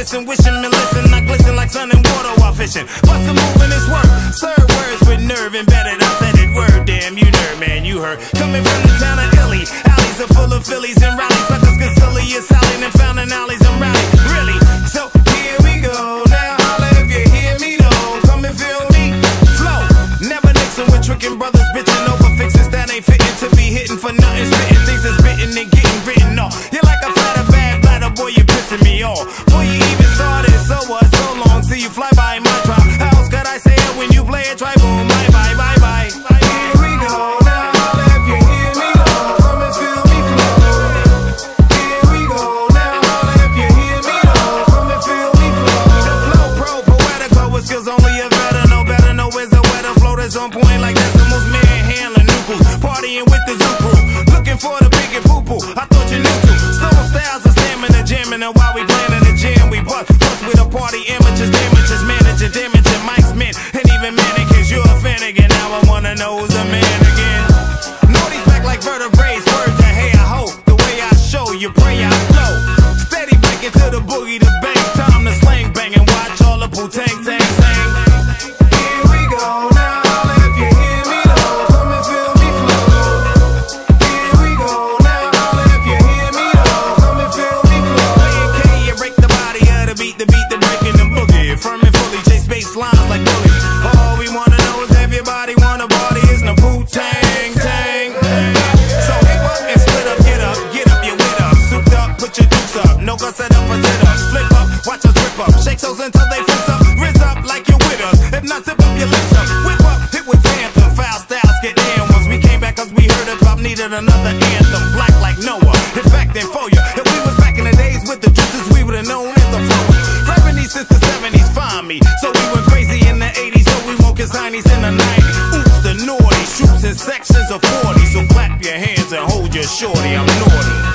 missing, wishing and listen. Glisten like sun and water while fishing. Bust a move in this work, serve words with nerve embedded. I said it word, damn you nerd, man, you heard. Coming from the town of Illy, alleys are full of Phillies and rallies. Suckers concilious, Sally and found alleys and rallies. Really? So here we go. Now holla if you hear me though. Come and feel me. Flow. Never Nixon with tricking brothers, bitching over fixes that ain't fitting to be hitting for nothing. Spitting things that's bitten and me off. Before you even started, so what? So long, see you fly by my drop. How could I say it when you play it? Try boom, bye bye, bye bye. Here we go. The skills only a veteran. No better, no is a flow that's on point like decimals. Manhandling nucleus. Partying with the zoo crew. Looking for the biggest poo poo. And while we planning those until they fist up, rizz up like you're with us, if not zip up your lips up, whip up, hit with phantom, foul styles get in. Once we came back cause we heard hop needed another anthem, black like Noah, in fact then for you, if we was back in the days with the drifters we would've known as the flow. These since the 70s, find me, so we went crazy in the 80s, so we won't consignies in the 90s, oops the naughty, shoots in sections of 40, so clap your hands and hold your shorty, I'm naughty.